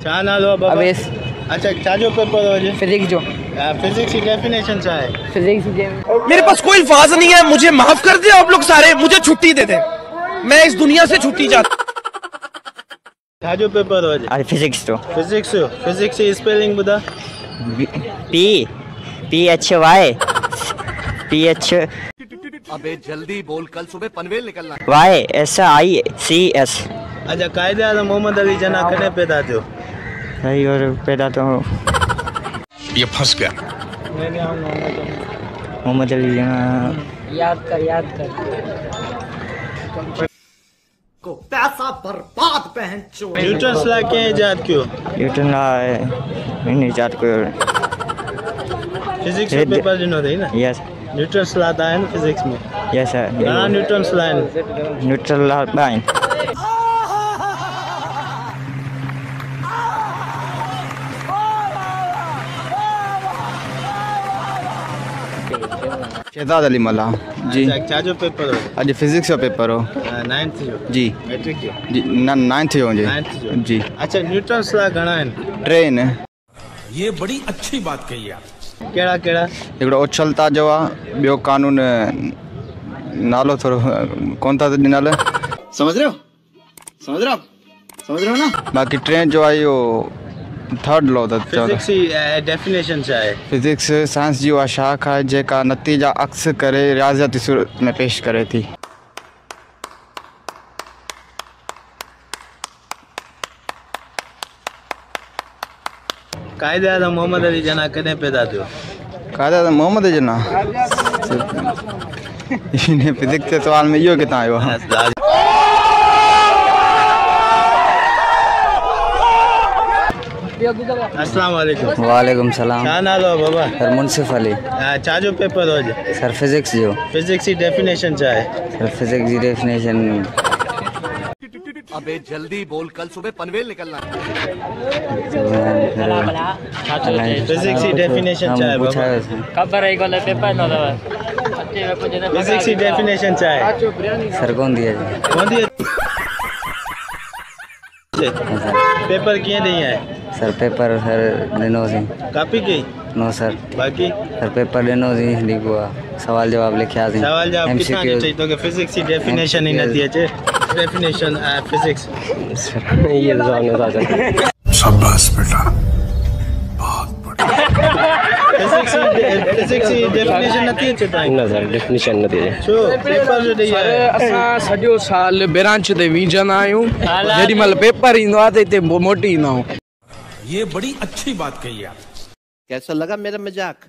अच्छा paper physics जो physics जी डेफिनेशन फिजिक्स मेरे पास कोई अल्फाज नहीं है मुझे माफ़ कर दे आप लोग सारे मुझे छुट्टी दे दे। मैं इस दुनिया से छुट्टी चाहता छाजो पेपर हुजे अरे फिजिक्स तो फिजिक्स जो फिजिक्स जी spelling ॿुधा P P H Y P H अबे जल्दी बोल कल सुबह पनवेल निकलना। Y S I C S अच्छा कायदे आज़म मोहम्मद अली जना कॾहिं पैदा थियो सही और पैदा तो ये फंस गया। मोहम्मद अली जना याद कर याद कर। पैसा बर्बाद पहन न्यूटन सलाह कंहिं ईजाद कयो? न्यूटन लाइ इन इजाद कयो फिजिक्स पेपर ॾिनो अथई न। यस न्यूटन सलाह त आहिनि फिजिक्स में? यस घणा न्यूटन आहिनि न्यूटन लाइ ॿ शहजाद अली मला जी। अच्छा छाजो पेपर हुजे अॼु फिजिक्स जो पेपर हो। नाइन्थ जो। जी मैट्रिक जो जी न नाइन्थ जो। नाइन्थ जी। अच्छा न्यूटन सलाह घणा आहिनि ट्रेन ये बड़ी अच्छी बात कही आप कहिड़ा कहिड़ा हिकिड़ो उछलता जो आहे ॿियो कानून नालो थोरो कोन था ॾिनल समझ रहे हो? समझ रहे हो समझ रहे हो ना? बाक़ी ट्रेन जो आहे इहो थर्ड लॉ फिजिक्स डेफिनेशन छा आहे फिजिक्स साइंस जी उहा शाख आहे जेका नतीजा अक्स करे रियाज़ती सूरत में पेश करे थी। कायदे आज़म मोहम्मद अली जना कॾहिं पैदा थियो? कायदा त मोहम्मद जो ना हिन फिजिक्स जे सुवाल में इहो किथां आयो। आहे अस्सलाम वालेकुम वालेकुम सलाम नालो आहे बाबा? सर मुनसिफ अली। हा, पेपर हुजे सर फिजिक्स जो फिजिक्स जी डेफिनेशन छा आहे सर फिजिक्स जी डेफिनेशन अबे जल्दी बोल कल सुबह पनवेल निकलना। फिजिक्स जी डेफिनेशन बाबा। खबर है कोले पेपर न दवा। फिजिक्स जी डेफिनेशन सर कौन दिया जी? हूंदी पेपर कीअं ॾेई आहे सर पेपर सर ॾिनो सी कॉपी कई नो सर। बाक़ी? सर पेपर ॾिनो सी लिखो सवाल जवाब लिखियासीं सवाल जवाब किथां MCQ ॾिठई तोखे फिजिक्स जी डेफिनेशन ई नथी अचे डेफिनेशन फिजिक्स ये जाने था शाबाश बेटा। सर दिए जो असां सॼो साल बिरांच ते वींजंदा आहियूं। जेॾी महिल पेपर ईंदो आहे त हिते मोटी ईंदा आहियूं। ये बड़ी अच्छी बात कही आप। कैसा लगा मेरा मज़ाक?